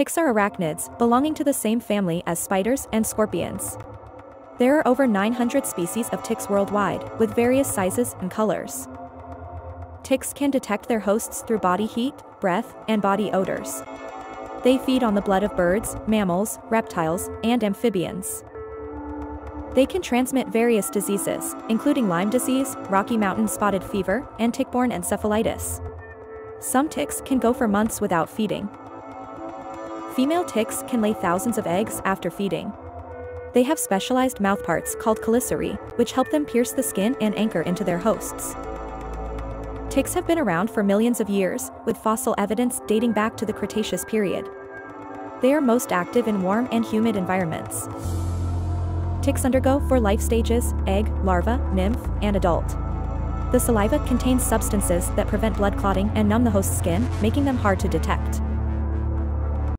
Ticks are arachnids, belonging to the same family as spiders and scorpions. There are over 900 species of ticks worldwide, with various sizes and colors. Ticks can detect their hosts through body heat, breath, and body odors. They feed on the blood of birds, mammals, reptiles, and amphibians. They can transmit various diseases, including Lyme disease, Rocky Mountain spotted fever, and tick-borne encephalitis. Some ticks can go for months without feeding. Female ticks can lay thousands of eggs after feeding. They have specialized mouthparts called chelicerae, which help them pierce the skin and anchor into their hosts. Ticks have been around for millions of years, with fossil evidence dating back to the Cretaceous period. They are most active in warm and humid environments. Ticks undergo four life stages, egg, larva, nymph, and adult. The saliva contains substances that prevent blood clotting and numb the host's skin, making them hard to detect.